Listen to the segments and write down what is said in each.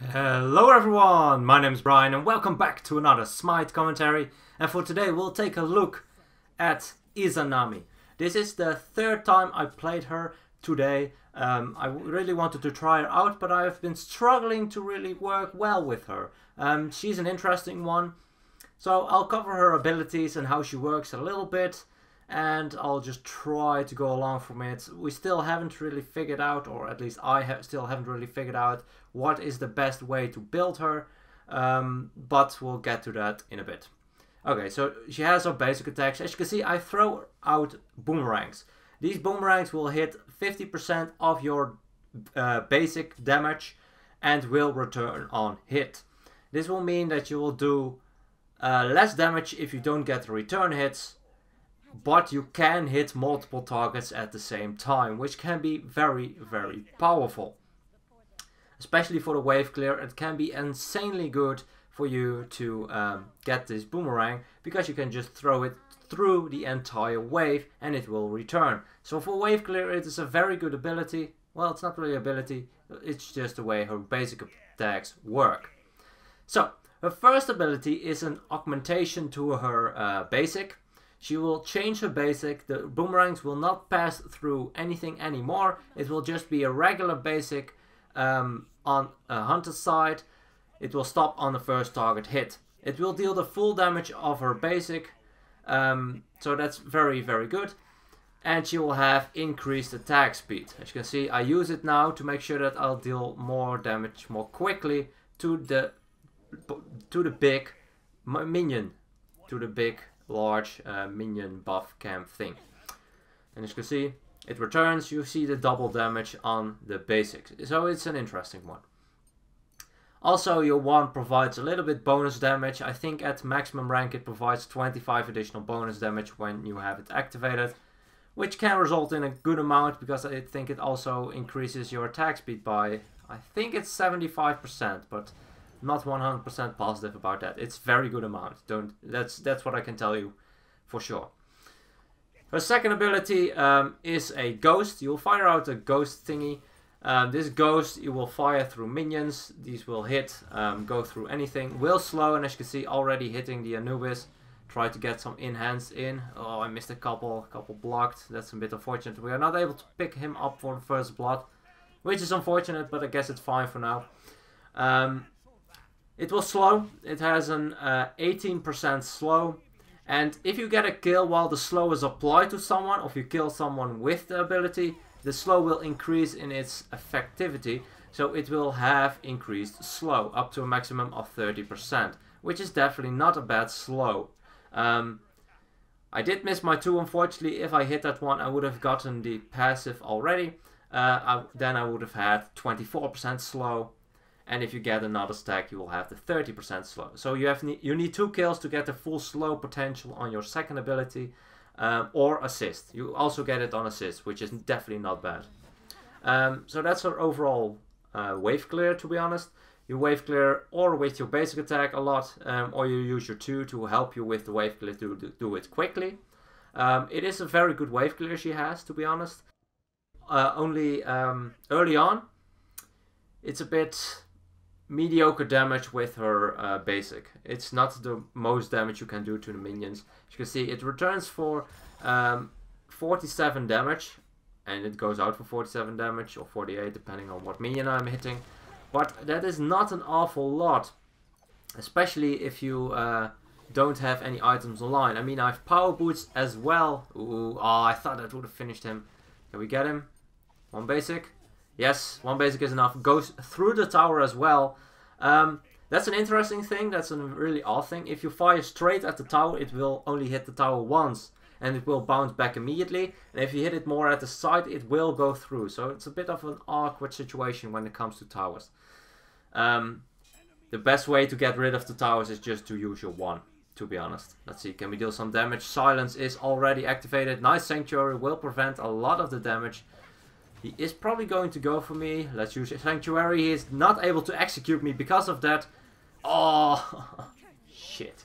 Hello everyone, my name is Brian and welcome back to another Smite commentary and for today we'll take a look at Izanami. This is the third time I played her today. Um, I really wanted to try her out but I've been struggling to really work well with her. Um, she's an interesting one so I'll cover her abilities and how she works a little bit and I'll just try to go along from it. We still haven't really figured out, or at least I ha still haven't really figured out, what is the best way to build her, um, but we'll get to that in a bit. Okay, so she has her basic attacks. As you can see, I throw out boomerangs. These boomerangs will hit 50% of your uh, basic damage and will return on hit. This will mean that you will do uh, less damage if you don't get return hits, but you can hit multiple targets at the same time, which can be very, very powerful. Especially for the wave clear, it can be insanely good for you to um, get this boomerang, because you can just throw it through the entire wave and it will return. So for wave clear it is a very good ability. Well, it's not really ability, it's just the way her basic attacks work. So, her first ability is an augmentation to her uh, basic. She will change her basic. The boomerangs will not pass through anything anymore. It will just be a regular basic um, on a hunter's side. It will stop on the first target hit. It will deal the full damage of her basic. Um, so that's very, very good. And she will have increased attack speed. As you can see, I use it now to make sure that I'll deal more damage more quickly to the to the big minion, to the big large uh, minion buff camp thing. And as you can see, it returns, you see the double damage on the basics. So it's an interesting one. Also, your wand provides a little bit bonus damage. I think at maximum rank it provides 25 additional bonus damage when you have it activated. Which can result in a good amount because I think it also increases your attack speed by, I think it's 75%, but not 100% positive about that. It's very good amount. Don't that's that's what I can tell you for sure. Her second ability um, is a ghost. You'll fire out a ghost thingy. Um, this ghost you will fire through minions. These will hit, um, go through anything. Will slow, and as you can see, already hitting the Anubis. Try to get some in hands in. Oh, I missed a couple, couple blocked. That's a bit unfortunate. We are not able to pick him up for the first blood, which is unfortunate, but I guess it's fine for now. Um, it was slow. It has an 18% uh, slow. And if you get a kill while the slow is applied to someone, or if you kill someone with the ability, the slow will increase in its effectivity. So it will have increased slow up to a maximum of 30%, which is definitely not a bad slow. Um, I did miss my 2 unfortunately. If I hit that one, I would have gotten the passive already. Uh, I, then I would have had 24% slow and if you get another stack you will have the 30% slow. So you have you need two kills to get the full slow potential on your second ability um, or assist. You also get it on assist, which is definitely not bad. Um, so that's our overall uh, wave clear to be honest. You wave clear or with your basic attack a lot um, or you use your 2 to help you with the wave clear to, to do it quickly. Um, it is a very good wave clear she has to be honest. Uh, only um, early on it's a bit mediocre damage with her uh, basic. It's not the most damage you can do to the minions. As you can see, it returns for um, 47 damage, and it goes out for 47 damage, or 48, depending on what minion I'm hitting. But that is not an awful lot, especially if you uh, don't have any items online. I mean, I have power boots as well. Ooh, oh, I thought that would have finished him. Can we get him? One basic. Yes, one basic is enough. Goes through the tower as well. Um, that's an interesting thing. That's a really odd thing. If you fire straight at the tower, it will only hit the tower once. And it will bounce back immediately. And if you hit it more at the side, it will go through. So it's a bit of an awkward situation when it comes to towers. Um, the best way to get rid of the towers is just to use your one, to be honest. Let's see, can we deal some damage? Silence is already activated. Nice Sanctuary will prevent a lot of the damage. He is probably going to go for me. Let's use Sanctuary. He is not able to execute me because of that. Oh, shit.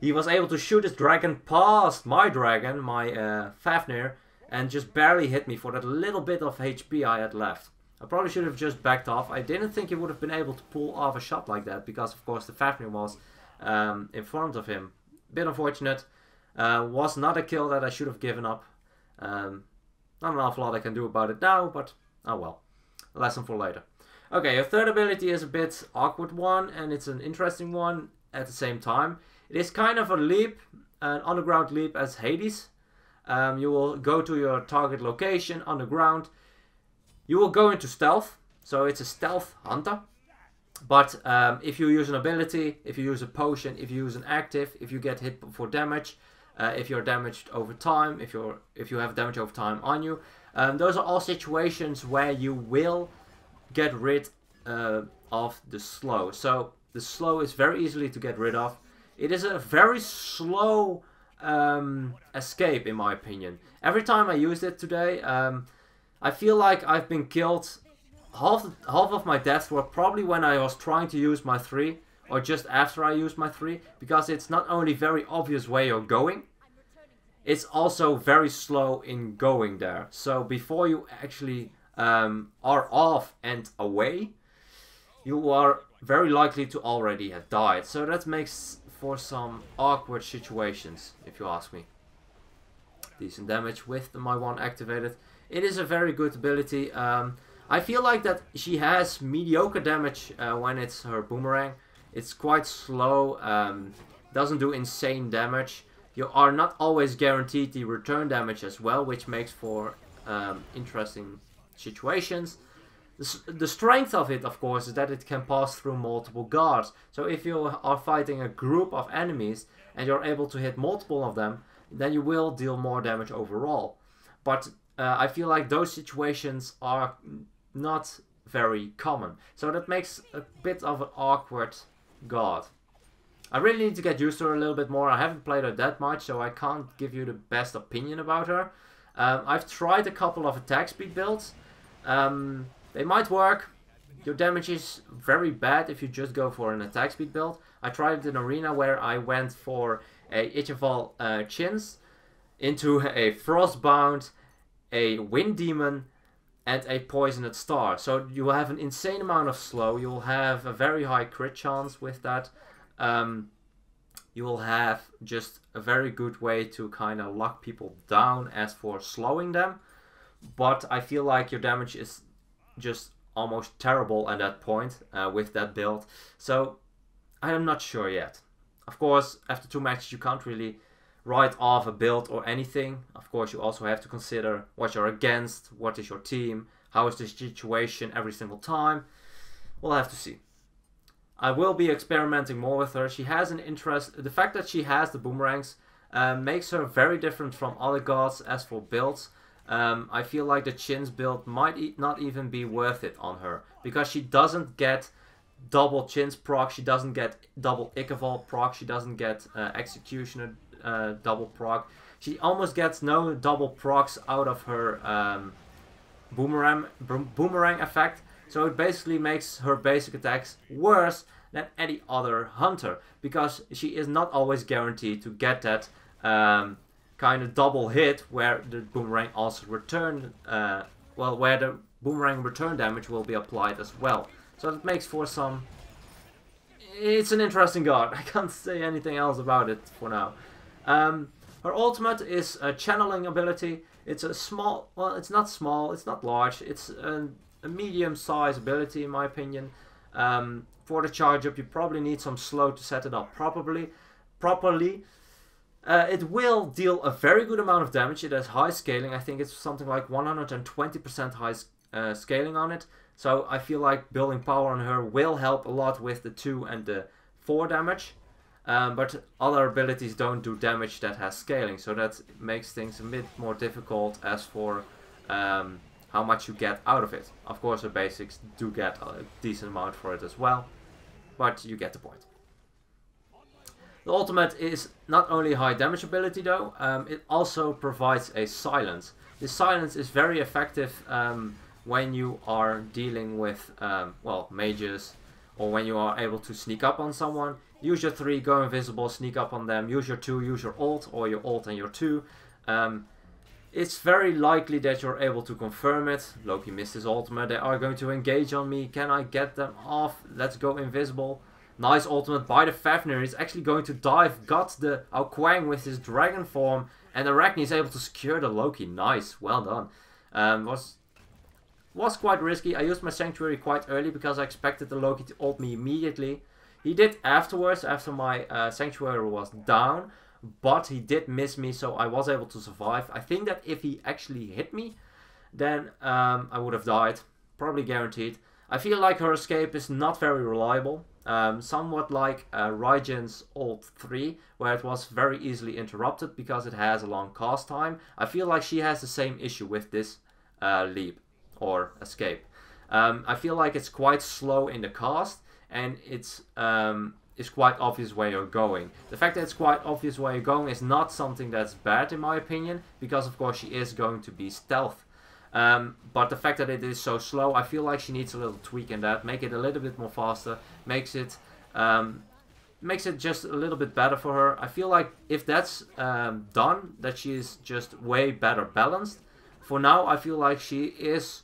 he was able to shoot his dragon past my dragon, my uh, Fafnir, and just barely hit me for that little bit of HP I had left. I probably should have just backed off. I didn't think he would have been able to pull off a shot like that because, of course, the Fafnir was um, in front of him. Bit unfortunate. Uh, was not a kill that I should have given up. Um, not an awful lot I can do about it now, but oh well. Lesson for later. Okay, your third ability is a bit awkward one, and it's an interesting one at the same time. It is kind of a leap, an underground leap as Hades. Um, you will go to your target location underground. You will go into stealth, so it's a stealth hunter. But um, if you use an ability, if you use a potion, if you use an active, if you get hit for damage, uh, if you're damaged over time, if you're if you have damage over time on you, um, those are all situations where you will get rid uh, of the slow. So the slow is very easily to get rid of. It is a very slow um, escape, in my opinion. Every time I used it today, um, I feel like I've been killed. Half half of my deaths were probably when I was trying to use my three, or just after I used my three, because it's not only very obvious where you're going, it's also very slow in going there. So before you actually um, are off and away, you are very likely to already have died. So that makes for some awkward situations, if you ask me. Decent damage with the My 1 activated. It is a very good ability. Um, I feel like that she has mediocre damage uh, when it's her boomerang. It's quite slow, um, doesn't do insane damage. You are not always guaranteed the return damage as well, which makes for um, interesting situations. The, strength of it, of course, is that it can pass through multiple guards. So if you are fighting a group of enemies and you're able to hit multiple of them, then you will deal more damage overall. But uh, I feel like those situations are not very common. So that makes a bit of an awkward guard. I really need to get used to her a little bit more. I haven't played her that much, so I can't give you the best opinion about her. Um, I've tried a couple of attack speed builds. Um, they might work. Your damage is very bad if you just go for an attack speed build. I tried it in Arena where I went for a Ichaival uh, Qin's into a Frostbound, a Wind Demon, and a Poisoned Star. So you will have an insane amount of slow. You will have a very high crit chance with that. Um, you will have just a very good way to kind of lock people down as for slowing them. But I feel like your damage is just almost terrible at that point uh, with that build. So I am not sure yet. Of course, after two matches, you can't really write off a build or anything. Of course, you also have to consider what you're against, what is your team, how is the situation every single time. We'll have to see. I will be experimenting more with her. She has an interest. The fact that she has the boomerangs uh, makes her very different from other gods as for builds. Um, I feel like the Qin's build might e not even be worth it on her because she doesn't get double Qin's proc, she doesn't get double Ichaival proc, she doesn't get uh, Executioner uh, double proc. She almost gets no double procs out of her um, boomerang boomerang effect, so it basically makes her basic attacks worse than any other hunter because she is not always guaranteed to get that um, kind of double hit where the boomerang also return, uh, well, where the boomerang return damage will be applied as well. So that makes for some... It's an interesting guard. I can't say anything else about it for now. Um, her ultimate is a channeling ability. It's a small, well, it's not small, it's not large. It's a, a medium size ability in my opinion. Um, for the charge up, you probably need some slow to set it up properly. Properly, uh, it will deal a very good amount of damage. It has high scaling. I think it's something like 120% high uh, scaling on it. So I feel like building power on her will help a lot with the 2 and the 4 damage. Um, but other abilities don't do damage that has scaling. So that makes things a bit more difficult as for um, how much you get out of it. Of course the basics do get a decent amount for it as well. But you get the point. The ultimate is not only high damage ability though, um, it also provides a silence. This silence is very effective um, when you are dealing with, um, well, mages, or when you are able to sneak up on someone. Use your 3, go invisible, sneak up on them, use your 2, use your ult, or your ult and your 2. Um, it's very likely that you're able to confirm it. Loki missed his ultimate. They are going to engage on me. Can I get them off? Let's go invisible. Nice ultimate by the Fafnir. He's actually going to dive. Got the Ao Kuang with his dragon form. And Arachne is able to secure the Loki. Nice. Well done. Um, was was quite risky. I used my Sanctuary quite early because I expected the Loki to ult me immediately. He did afterwards, after my uh, Sanctuary was down but he did miss me, so I was able to survive. I think that if he actually hit me, then um, I would have died, probably guaranteed. I feel like her escape is not very reliable, um, somewhat like uh, Raijin's ult 3, where it was very easily interrupted because it has a long cast time. I feel like she has the same issue with this uh, leap or escape. Um, I feel like it's quite slow in the cast, and it's um, is quite obvious where you're going. The fact that it's quite obvious where you're going is not something that's bad in my opinion, because of course she is going to be stealth. Um, but the fact that it is so slow, I feel like she needs a little tweak in that, make it a little bit more faster, makes it um, makes it just a little bit better for her. I feel like if that's um, done, that she is just way better balanced. For now, I feel like she is.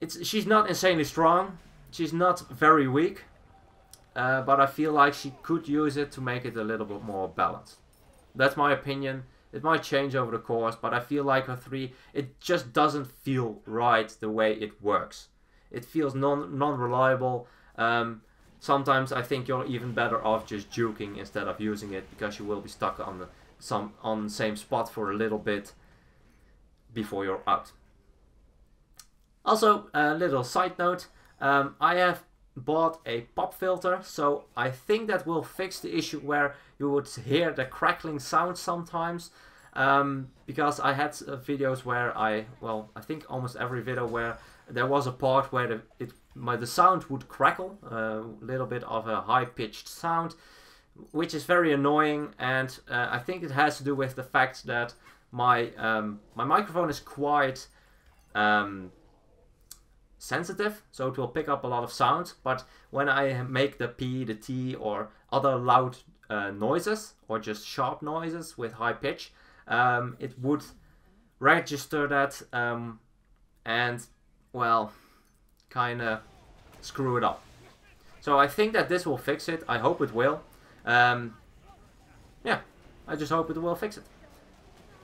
It's she's not insanely strong. She's not very weak. Uh, but I feel like she could use it to make it a little bit more balanced. That's my opinion. It might change over the course, but I feel like her 3, it just doesn't feel right the way it works. It feels non, non-reliable. Um, sometimes I think you're even better off just juking instead of using it because you will be stuck on the some on the same spot for a little bit before you're out. Also, a little side note, um, I have bought a pop filter so I think that will fix the issue where you would hear the crackling sound sometimes um, because I had uh, videos where I well I think almost every video where there was a part where the it my the sound would crackle a uh, little bit of a high-pitched sound which is very annoying and uh, I think it has to do with the fact that my um, my microphone is quite um, sensitive, so it will pick up a lot of sounds, But when I make the P, the T, or other loud uh, noises, or just sharp noises with high pitch, um, it would register that um, and, well, kind of screw it up. So I think that this will fix it. I hope it will. Um, yeah, I just hope it will fix it.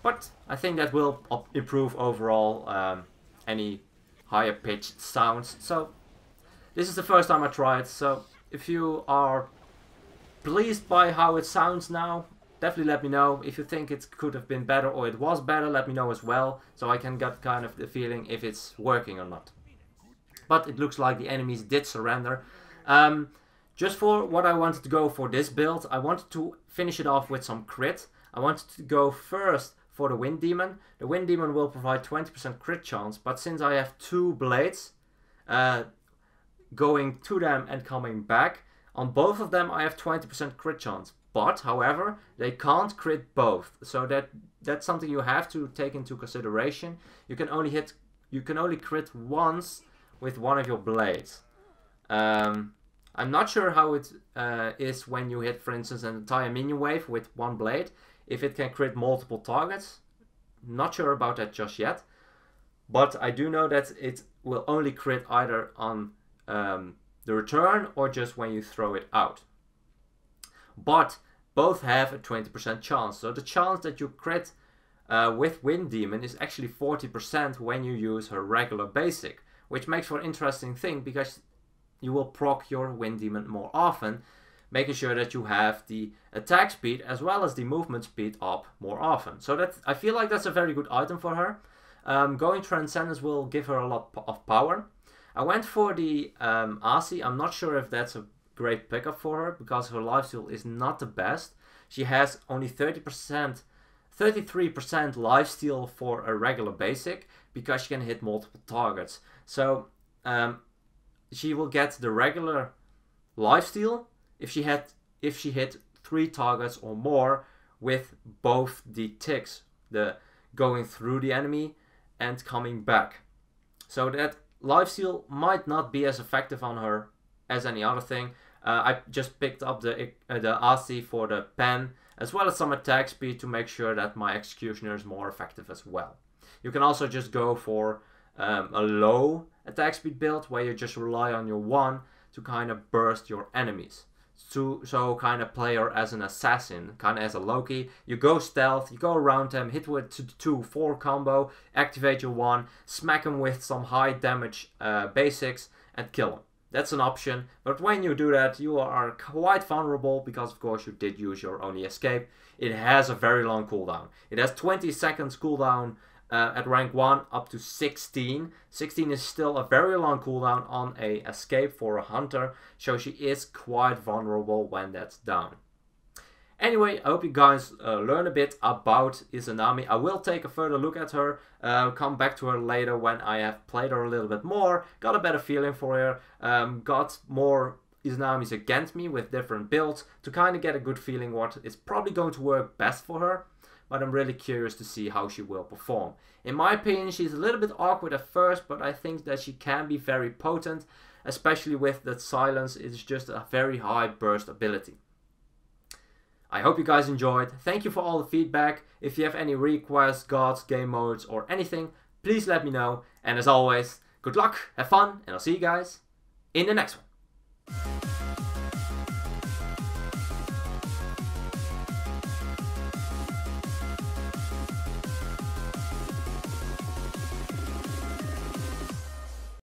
But I think that will improve overall um, any higher pitched sounds. So this is the first time I tried, so if you are pleased by how it sounds now, definitely let me know. If you think it could have been better or it was better, let me know as well, so I can get kind of the feeling if it's working or not. But it looks like the enemies did surrender. Um, just for what I wanted to go for this build, I wanted to finish it off with some crit. I wanted to go first for the Wind Demon. The Wind Demon will provide 20% crit chance, but since I have two blades uh, going to them and coming back, on both of them I have 20% crit chance. But, however, they can't crit both, so that that's something you have to take into consideration. You can only hit, you can only crit once with one of your blades. Um, I'm not sure how it uh, is when you hit, for instance, an entire minion wave with one blade if it can crit multiple targets. Not sure about that just yet. But I do know that it will only crit either on um, the return or just when you throw it out. But both have a 20% chance. So the chance that you crit uh, with Wind Demon is actually 40% when you use her regular basic. Which makes for an interesting thing because you will proc your Wind Demon more often making sure that you have the attack speed as well as the movement speed up more often. So that I feel like that's a very good item for her. Um, going Transcendence will give her a lot of power. I went for the um. I'm not sure if that's a great pickup for her because her lifesteal is not the best. She has only 30%, 33% lifesteal for a regular basic because she can hit multiple targets. So um, she will get the regular lifesteal if she had if she hit three targets or more with both the ticks, the going through the enemy and coming back. So that lifesteal might not be as effective on her as any other thing. Uh, I just picked up the uh, the Asi for the pen as well as some attack speed to make sure that my Executioner is more effective as well. You can also just go for um, a low attack speed build where you just rely on your 1 to kind of burst your enemies. So, so kind of player as an assassin, kind of as a Loki. You go stealth, you go around them, hit with 2 4 combo, activate your 1, smack him with some high damage uh, basics, and kill him. That's an option, but when you do that, you are quite vulnerable because, of course, you did use your only escape. It has a very long cooldown. It has 20 seconds cooldown uh, at rank 1 up to 16. 16 is still a very long cooldown on a escape for a hunter, so she is quite vulnerable when that's down. Anyway, I hope you guys uh, learn a bit about Izanami. I will take a further look at her, uh, come back to her later when I have played her a little bit more, got a better feeling for her, um, got more Izanamis against me with different builds to kind of get a good feeling what is probably going to work best for her but I'm really curious to see how she will perform. In my opinion, she's a little bit awkward at first, but I think that she can be very potent, especially with that silence. It's just a very high burst ability. I hope you guys enjoyed. Thank you for all the feedback. If you have any requests, gods, game modes, or anything, please let me know. And as always, good luck, have fun, and I'll see you guys in the next one.